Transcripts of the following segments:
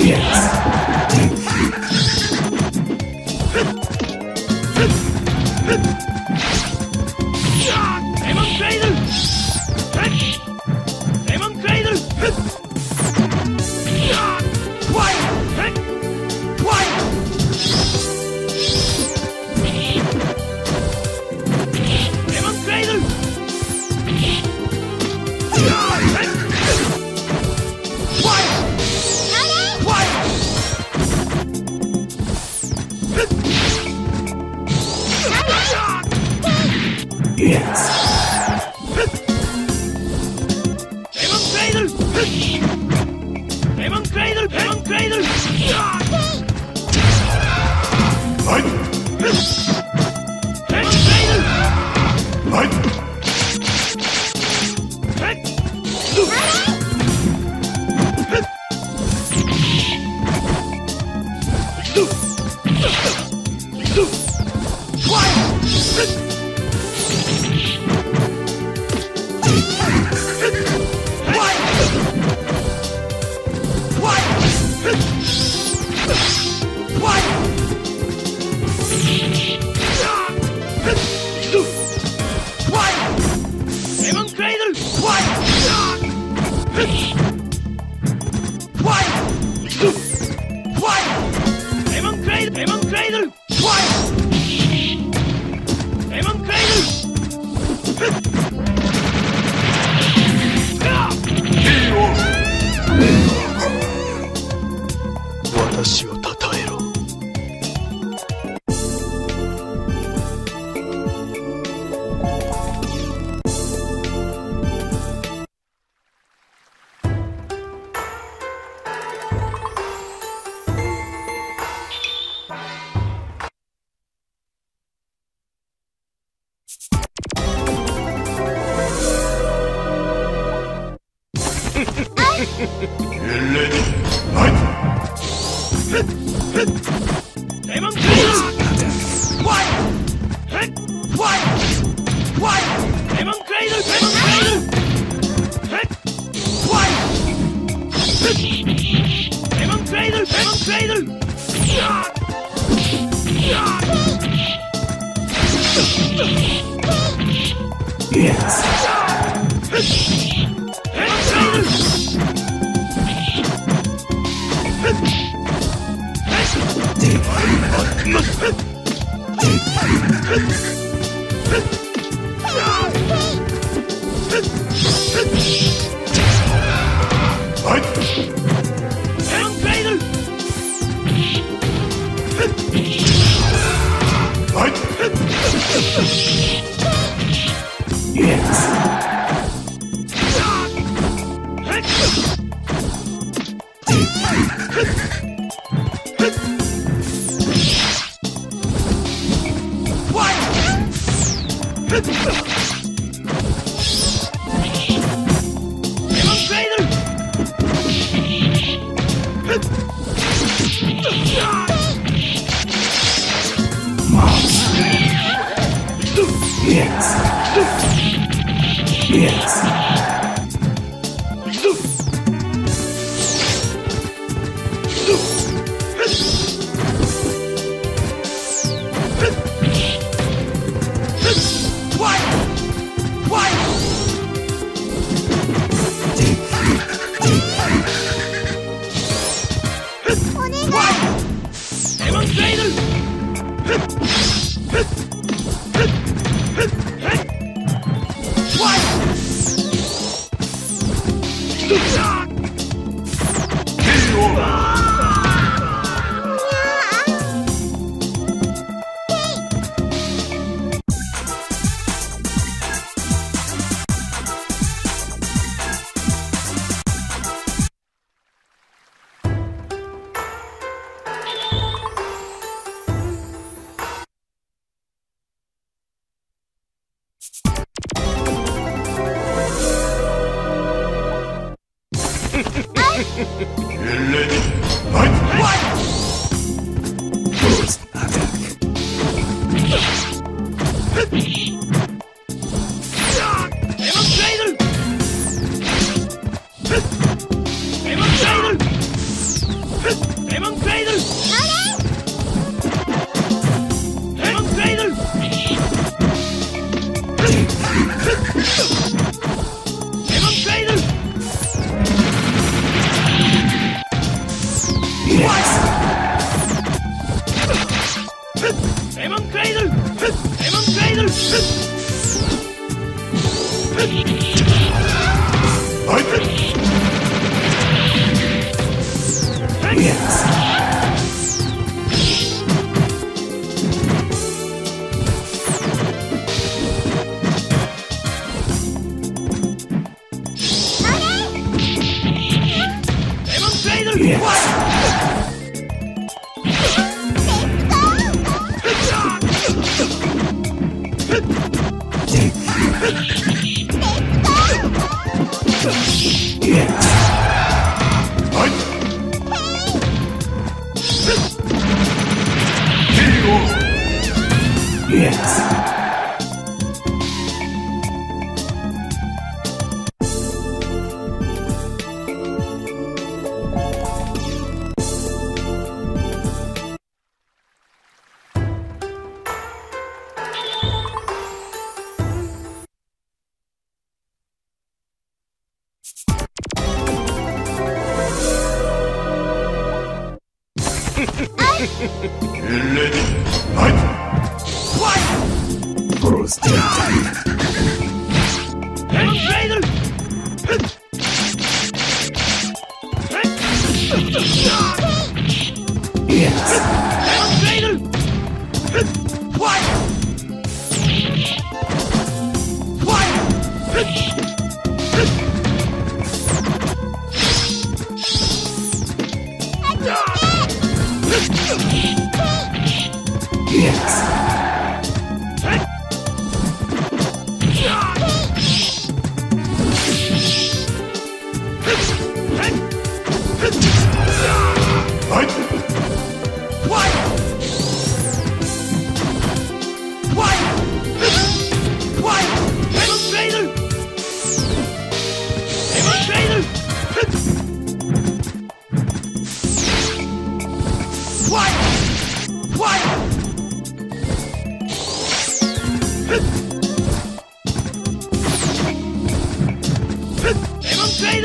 Yes. Yes. Yes. Shit! Yes. Peace.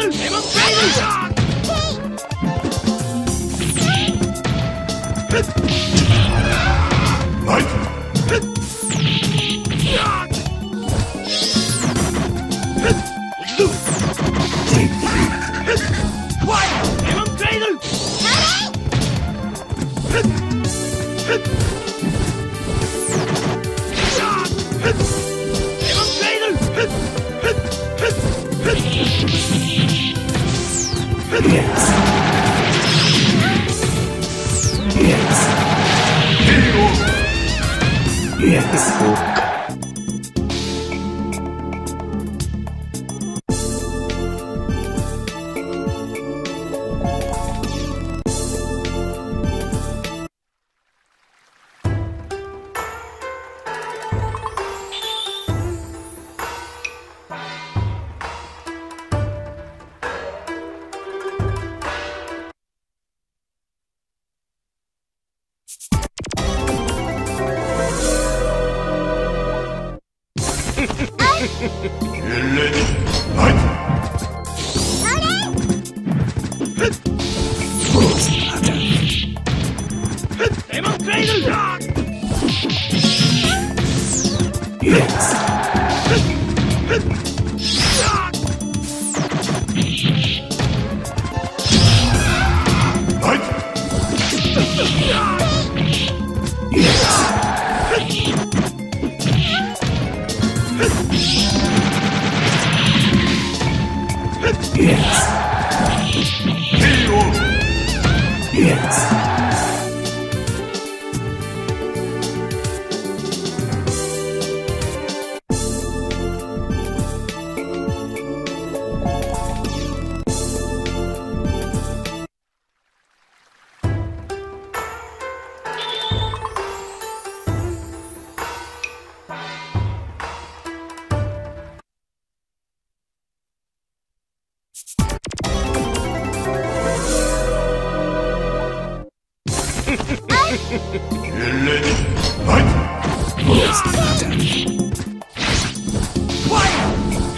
你们别上！Yes. Hero. Yes.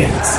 Quiet!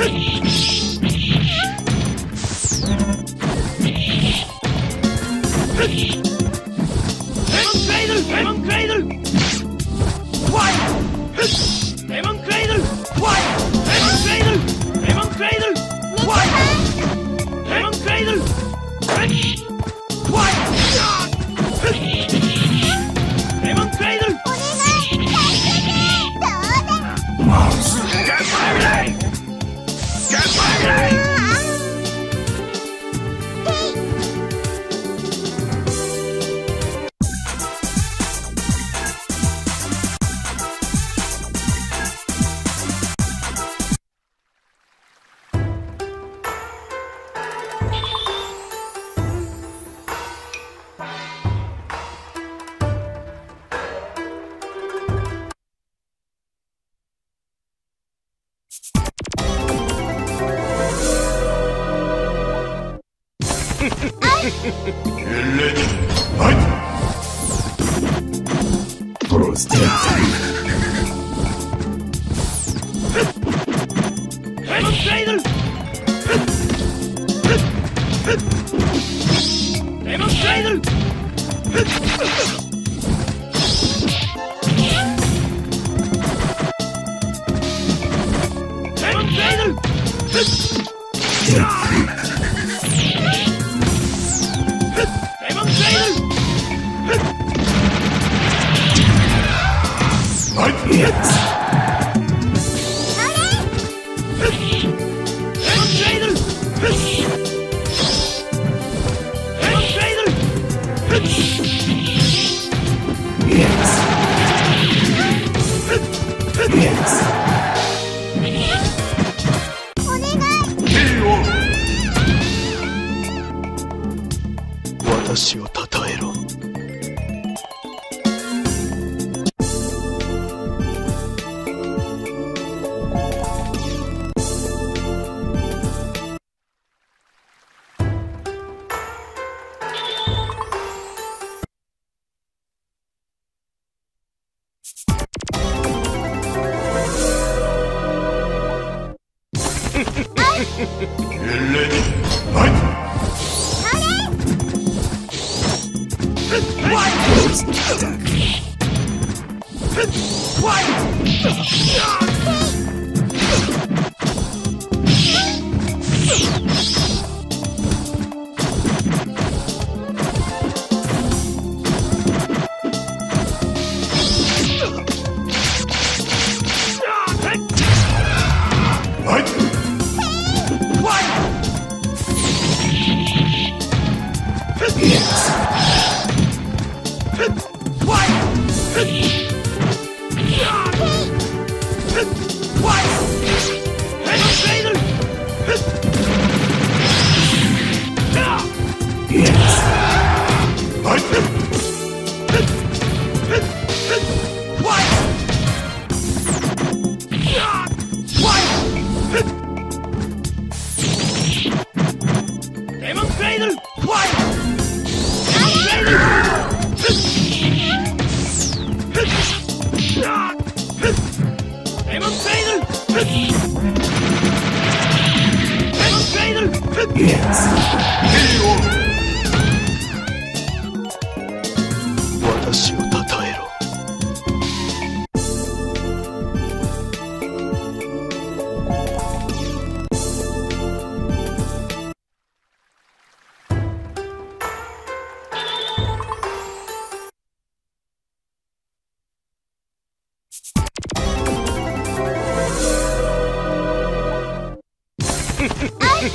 Thank you.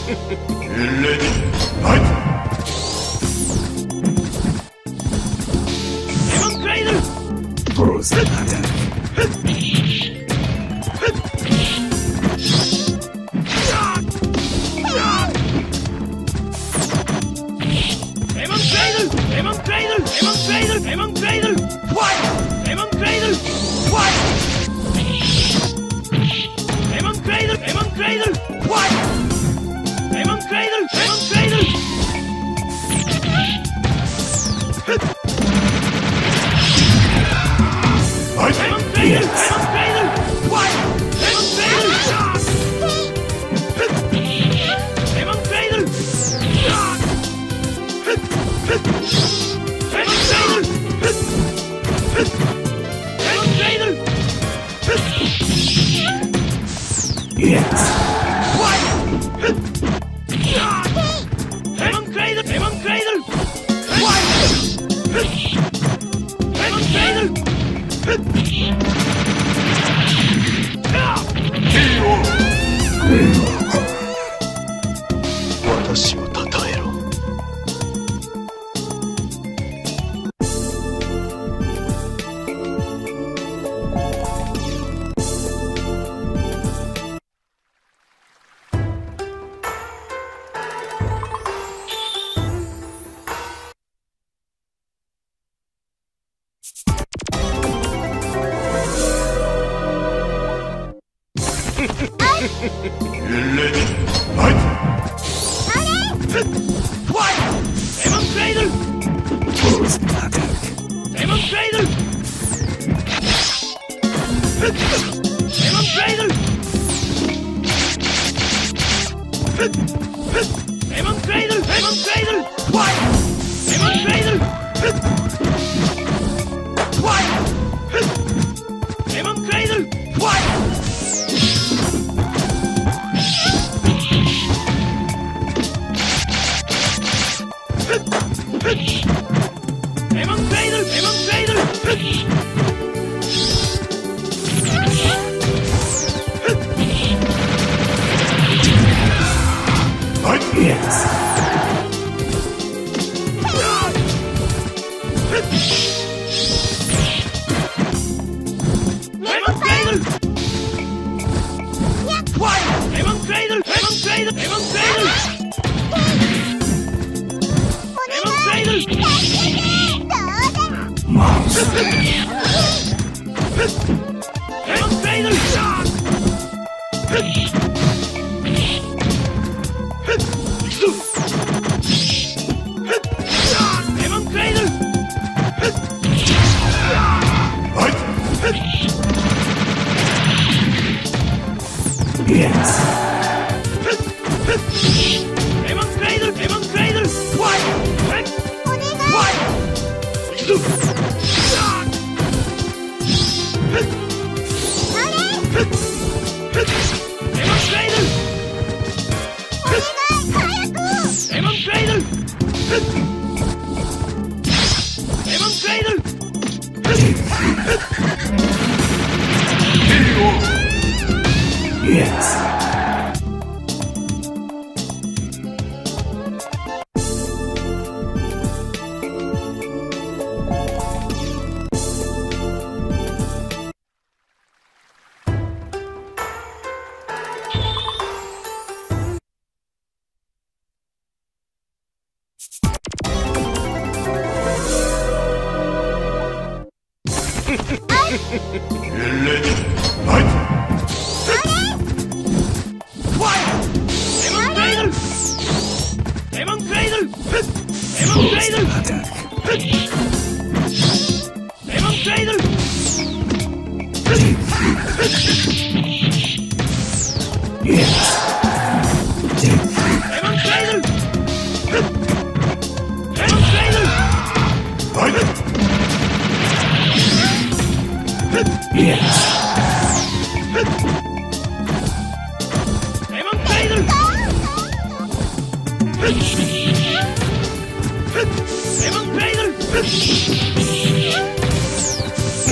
Ha ha ha. Hits.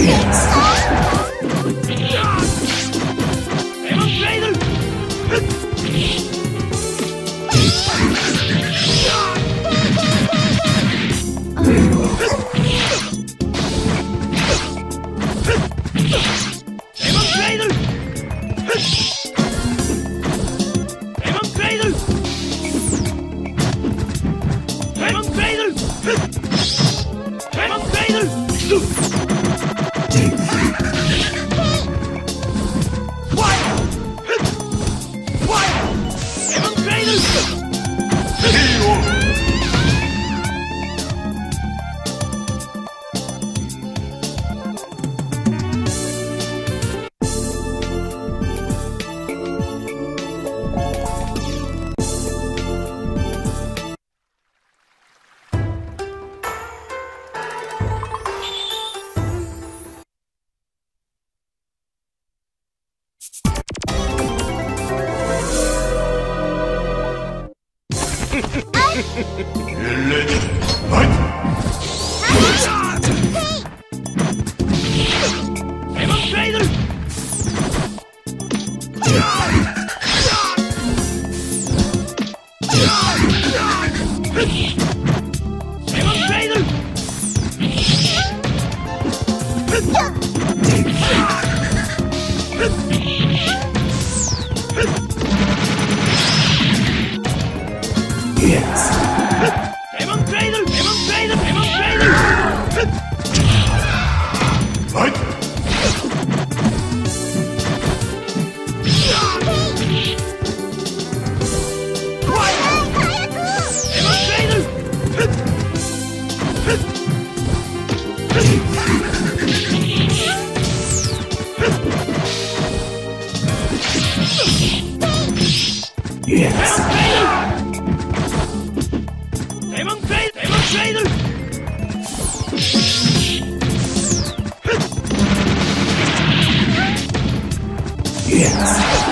Let's go! Hey! begins.